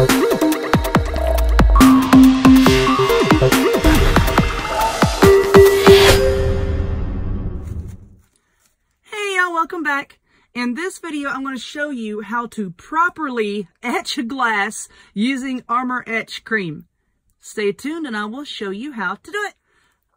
Hey y'all, welcome back. In this video, I'm going to show you how to properly etch a glass using Armour Etch Cream. Stay tuned and I will show you how to do it.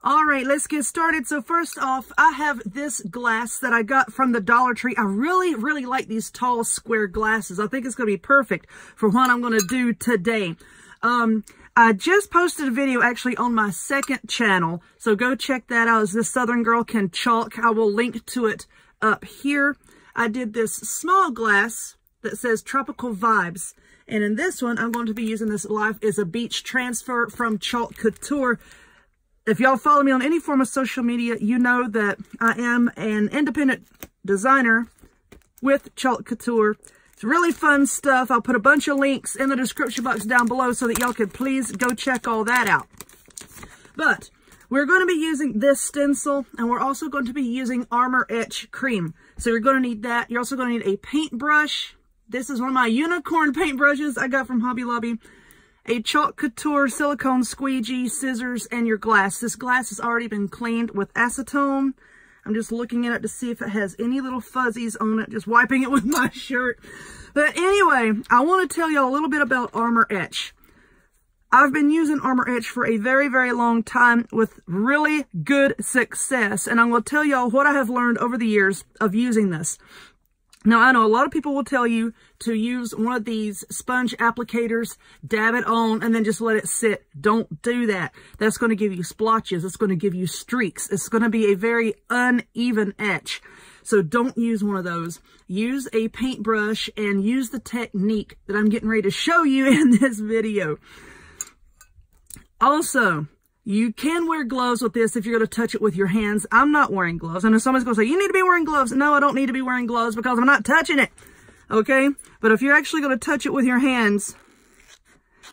All right, let's get started. So first off, I have this glass that I got from the Dollar Tree. I really, really like these tall square glasses. I think it's going to be perfect for what I'm going to do today. Um, I just posted a video actually on my second channel, so go check that out. As this Southern Girl Can Chalk. I will link to it up here. I did this small glass that says Tropical Vibes. And in this one, I'm going to be using this Life is a Beach transfer from Chalk Couture. If y'all follow me on any form of social media, you know that I am an independent designer with Chalk Couture. It's really fun stuff. I'll put a bunch of links in the description box down below so that y'all could please go check all that out. But we're going to be using this stencil and we're also going to be using Armour Etch Cream. So you're going to need that. You're also going to need a paintbrush. This is one of my unicorn paintbrushes I got from Hobby Lobby. A Chalk Couture silicone squeegee, scissors, and your glass. This glass has already been cleaned with acetone. I'm just looking at it to see if it has any little fuzzies on it, just wiping it with my shirt. But anyway, I want to tell y'all a little bit about Armour Etch. I've been using Armour Etch for a very, very long time with really good success. And I'm going to tell y'all what I have learned over the years of using this. Now, I know a lot of people will tell you to use one of these sponge applicators, dab it on, and then just let it sit. Don't do that. That's going to give you splotches. It's going to give you streaks. It's going to be a very uneven etch. So don't use one of those. Use a paintbrush and use the technique that I'm getting ready to show you in this video. Also, you can wear gloves with this if you're going to touch it with your hands. I'm not wearing gloves. I know somebody's going to say, you need to be wearing gloves. No, I don't need to be wearing gloves because I'm not touching it. Okay? But if you're actually going to touch it with your hands,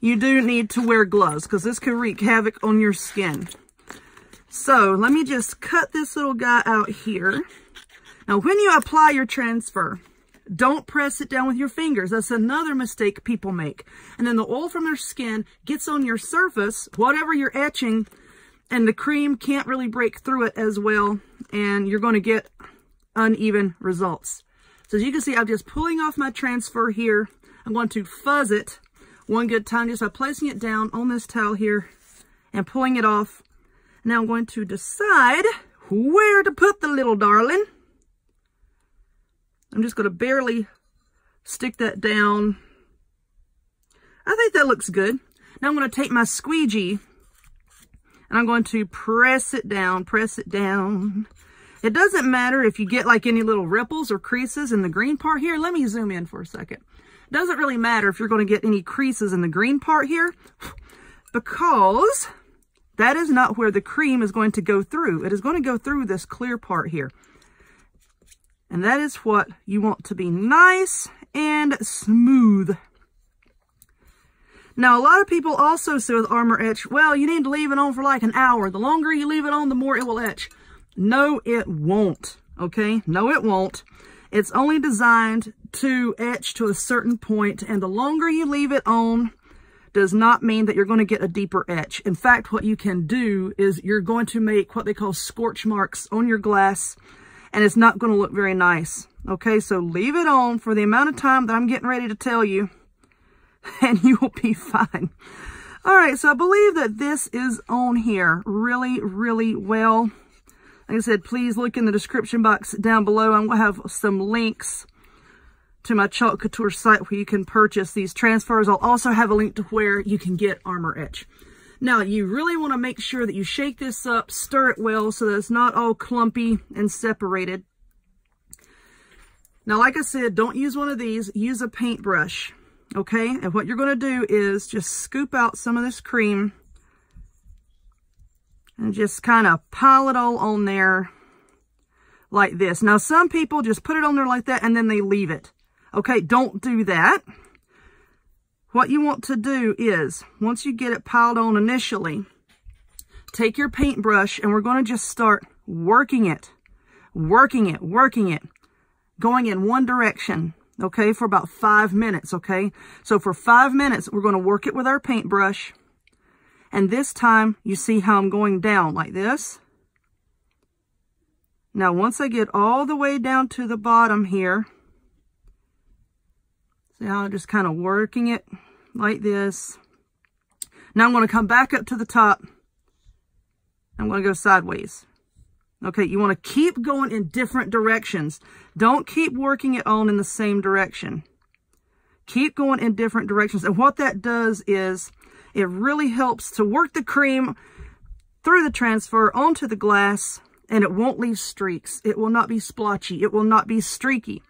you do need to wear gloves because this could wreak havoc on your skin. So let me just cut this little guy out here. Now, when you apply your transfer, don't press it down with your fingers. That's another mistake people make. And then the oil from their skin gets on your surface, whatever you're etching, and the cream can't really break through it as well, and you're going to get uneven results. So as you can see, I'm just pulling off my transfer here. I'm going to fuzz it one good time just by placing it down on this towel here and pulling it off. Now I'm going to decide where to put the little darling. I'm just going to barely stick that down. I think that looks good. Now I'm going to take my squeegee and I'm going to press it down, press it down. It doesn't matter if you get like any little ripples or creases in the green part here. Let me zoom in for a second. It doesn't really matter if you're going to get any creases in the green part here because that is not where the cream is going to go through. It is going to go through this clear part here. And that is what you want to be nice and smooth. Now, a lot of people also say with Armour Etch, well, you need to leave it on for like an hour. The longer you leave it on, the more it will etch. No, it won't, okay? No, it won't. It's only designed to etch to a certain point, and the longer you leave it on does not mean that you're going to get a deeper etch. In fact, what you can do is you're going to make what they call scorch marks on your glass, and it's not going to look very nice. Okay, so leave it on for the amount of time that I'm getting ready to tell you, and you will be fine. All right, so I believe that this is on here really, really well. Like I said, please look in the description box down below. I'm going to have some links to my Chalk Couture site where you can purchase these transfers. I'll also have a link to where you can get Armour Etch. Now, you really want to make sure that you shake this up, stir it well so that it's not all clumpy and separated. Now, like I said, don't use one of these. Use a paintbrush, okay? And what you're going to do is just scoop out some of this cream and just kind of pile it all on there like this. Now, some people just put it on there like that and then they leave it. Okay, don't do that. What you want to do is, once you get it piled on initially, take your paintbrush and we're going to just start working it, working it, working it, going in one direction, okay, for about five minutes, okay? So for five minutes, we're going to work it with our paintbrush. And this time, you see how I'm going down like this. Now, once I get all the way down to the bottom here, see how I'm just kind of working it like this. Now I'm going to come back up to the top. I'm going to go sideways. Okay, you want to keep going in different directions. Don't keep working it on in the same direction. Keep going in different directions. And what that does is it really helps to work the cream through the transfer onto the glass and it won't leave streaks. It will not be splotchy. It will not be streaky.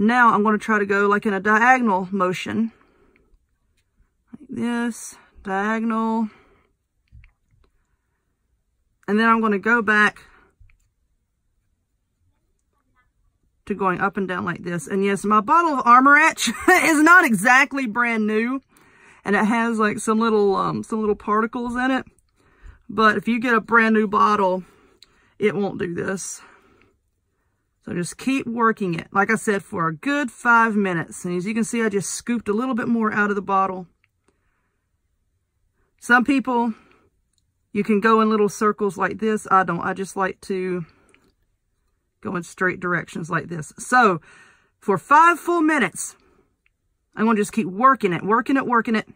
Now I'm going to try to go like in a diagonal motion. Like this, diagonal. And then I'm going to go back to going up and down like this. And yes, my bottle of Armour is not exactly brand new. And it has like some little, um, some little particles in it. But if you get a brand new bottle, it won't do this. So just keep working it, like I said, for a good five minutes. And as you can see, I just scooped a little bit more out of the bottle. Some people, you can go in little circles like this. I don't. I just like to go in straight directions like this. So for five full minutes, I'm going to just keep working it, working it, working it.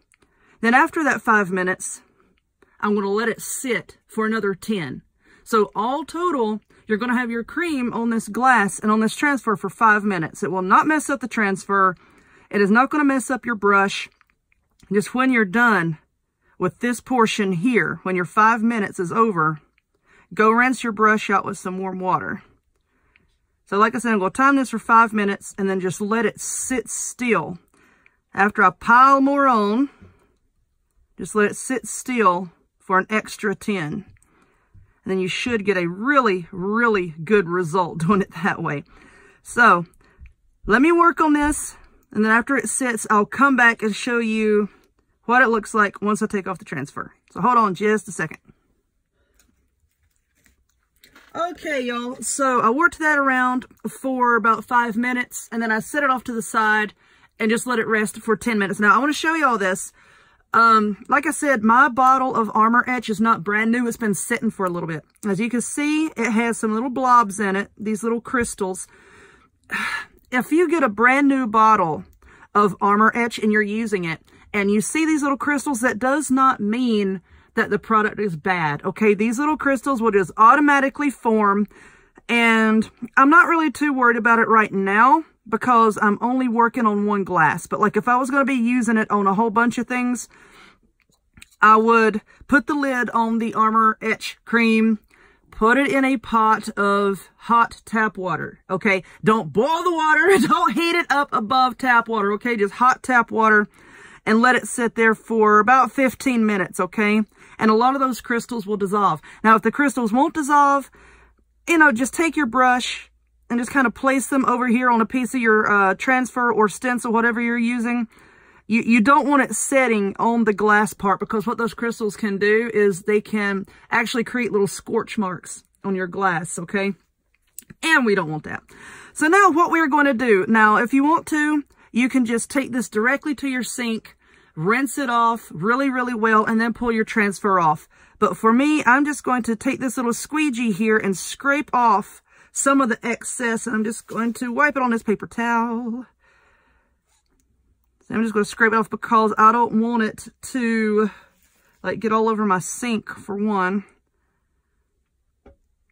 Then after that five minutes, I'm going to let it sit for another 10. So all total, you're going to have your cream on this glass and on this transfer for five minutes. It will not mess up the transfer. It is not going to mess up your brush. Just when you're done with this portion here, when your five minutes is over, go rinse your brush out with some warm water. So like I said, I'm going to time this for five minutes and then just let it sit still. After I pile more on, just let it sit still for an extra 10. And then you should get a really, really good result doing it that way. So let me work on this. And then after it sits, I'll come back and show you what it looks like once I take off the transfer. So hold on just a second. Okay, y'all. So I worked that around for about five minutes, and then I set it off to the side and just let it rest for 10 minutes. Now, I want to show you all this. Um, like I said, my bottle of Armour Etch is not brand new. It's been sitting for a little bit. As you can see, it has some little blobs in it, these little crystals. If you get a brand new bottle of Armour Etch and you're using it, and you see these little crystals, that does not mean that the product is bad. Okay, these little crystals will just automatically form and I'm not really too worried about it right now because I'm only working on one glass. But like if I was going to be using it on a whole bunch of things, I would put the lid on the Armour Etch cream, put it in a pot of hot tap water, okay? Don't boil the water, don't heat it up above tap water, okay? Just hot tap water and let it sit there for about 15 minutes, okay? And a lot of those crystals will dissolve. Now, if the crystals won't dissolve, you know, just take your brush and just kind of place them over here on a piece of your uh, transfer or stencil, whatever you're using. You, you don't want it setting on the glass part because what those crystals can do is they can actually create little scorch marks on your glass, okay? And we don't want that. So now what we're going to do, now if you want to, you can just take this directly to your sink, rinse it off really, really well, and then pull your transfer off. But for me, I'm just going to take this little squeegee here and scrape off some of the excess. And I'm just going to wipe it on this paper towel. So I'm just going to scrape it off because I don't want it to like get all over my sink for one.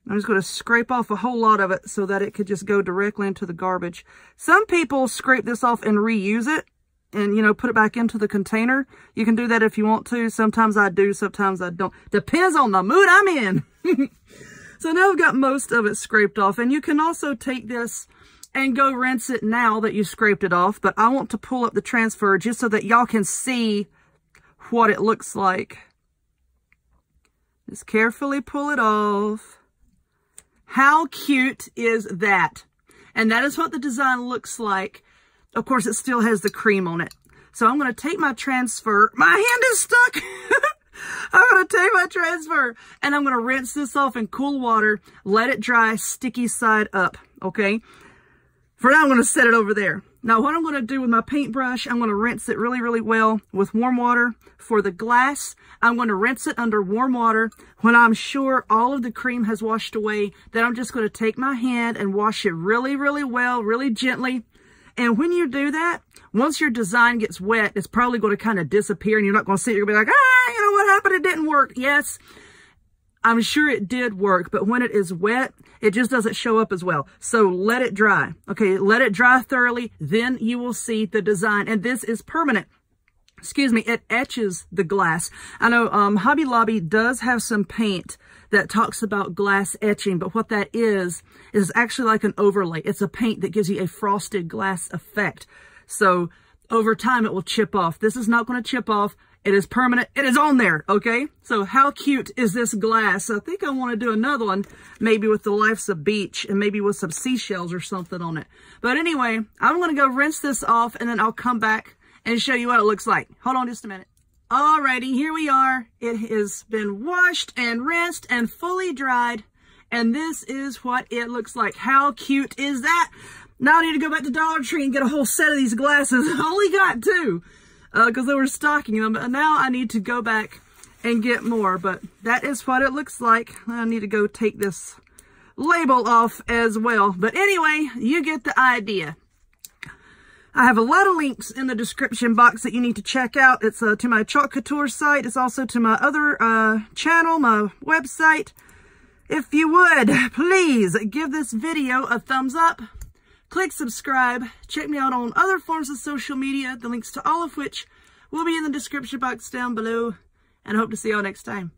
I'm just going to scrape off a whole lot of it so that it could just go directly into the garbage. Some people scrape this off and reuse it and, you know, put it back into the container. You can do that if you want to. Sometimes I do, sometimes I don't. Depends on the mood I'm in. so now I've got most of it scraped off. And you can also take this and go rinse it now that you scraped it off. But I want to pull up the transfer just so that y'all can see what it looks like. Just carefully pull it off. How cute is that? And that is what the design looks like. Of course, it still has the cream on it. So I'm going to take my transfer. My hand is stuck. I'm going to take my transfer and I'm going to rinse this off in cool water. Let it dry sticky side up. Okay. For now, I'm going to set it over there. Now what I'm going to do with my paintbrush, I'm going to rinse it really, really well with warm water. For the glass, I'm going to rinse it under warm water. When I'm sure all of the cream has washed away, then I'm just going to take my hand and wash it really, really well, really gently. And when you do that, once your design gets wet, it's probably going to kind of disappear and you're not going to sit here and be like, ah, you know what happened? It didn't work. Yes, I'm sure it did work, but when it is wet, it just doesn't show up as well. So let it dry. Okay, let it dry thoroughly. Then you will see the design. And this is permanent. Excuse me, it etches the glass. I know um, Hobby Lobby does have some paint that talks about glass etching, but what that is, is actually like an overlay. It's a paint that gives you a frosted glass effect. So over time, it will chip off. This is not going to chip off. It is permanent. It is on there, okay? So how cute is this glass? I think I want to do another one, maybe with the Life's a Beach and maybe with some seashells or something on it. But anyway, I'm going to go rinse this off and then I'll come back and show you what it looks like. Hold on just a minute. Alrighty, here we are. It has been washed and rinsed and fully dried. And this is what it looks like. How cute is that? Now I need to go back to Dollar Tree and get a whole set of these glasses. I only got two because uh, they were stocking them. And now I need to go back and get more. But that is what it looks like. I need to go take this label off as well. But anyway, you get the idea. I have a lot of links in the description box that you need to check out. It's uh, to my Chalk Couture site. It's also to my other uh, channel, my website. If you would, please give this video a thumbs up. Click subscribe. Check me out on other forms of social media, the links to all of which will be in the description box down below. And I hope to see y'all next time.